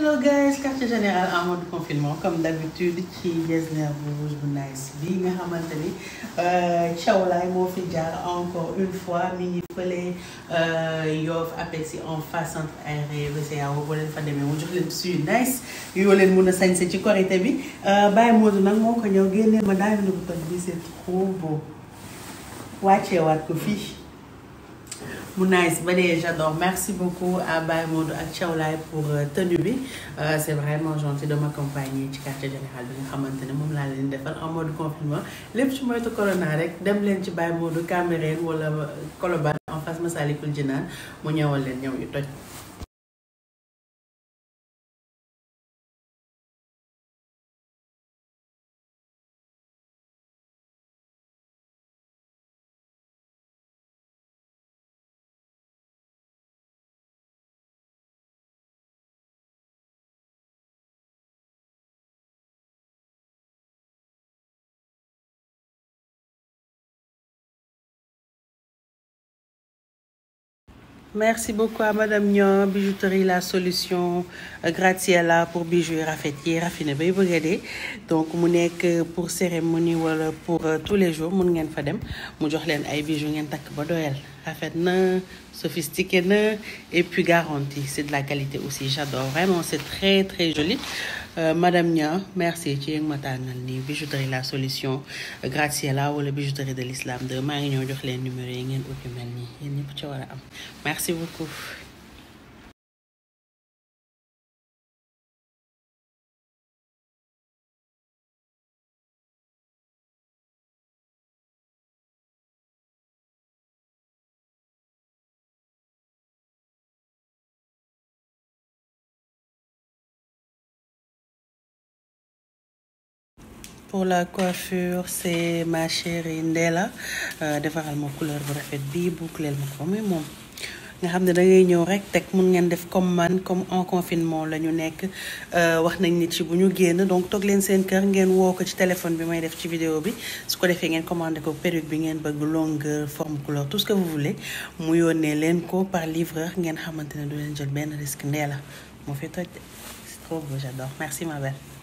Hello guys, quartier général en mode confinement comme d'habitude ci Getzner bu rouge bu nice bi nga xamante ni Thiaw Laye moo fi jaar encore une fois mi ngi fële Yoff en face centre aéré BCEAO boo leen fa demee mu jox leen yu nice yoo leen mun a sañse ci korité bi. Baye Modou nag moo ko ñëw génneel ma daal di ko toj bi c'est trop beau. Wàcceewaat ko fii. J'adore. Merci beaucoup à ak Thiaw Laye pour tenue bi. C'est vraiment gentil de m'accompagner ci quartier général leen defal en mode confinement. Lépp ci moytu corona rek dem wala Colobane en face Jinaan mu ñëwal leen ñëw merci beaucoup à madame Niang bijouterie la solution Graziella pour bijoux yi rafet yi raffiné donc mu nekk pour cérémonie wala pour tous les jours mun ngeen fa dem mu jox bijoux ngeen takk ba doyal. Sophistiqué et puis garanti c'est de la qualité aussi j'adore vraiment c'est très très joli Euh, madame Niang merci ci yéeg ma tànnal nii bijouterie la solution wala bijouterie de l'islam. De yéen merci beaucoup. Pour la coiffure c'est ma chérie Ndella. Defaral ma couleur bu rafet bii boucleel ma ko muy nga xam ne da ngay ñëw rek comme en confinement la ñu nekk. Wax nañ nit ci bu ñu génn donc toog leen seen kër ngeen woo ko ci téléphone bi may def ci vidéo bi. Su ko defee ngeen commandé ko perruque bi ngeen bëgg longueur forme couleur tout ce que vous voulez. Mu yónnee leen ko par livreur ngeen xamante ne du leen jël benn risque. Fi toj trop beau merci ma belle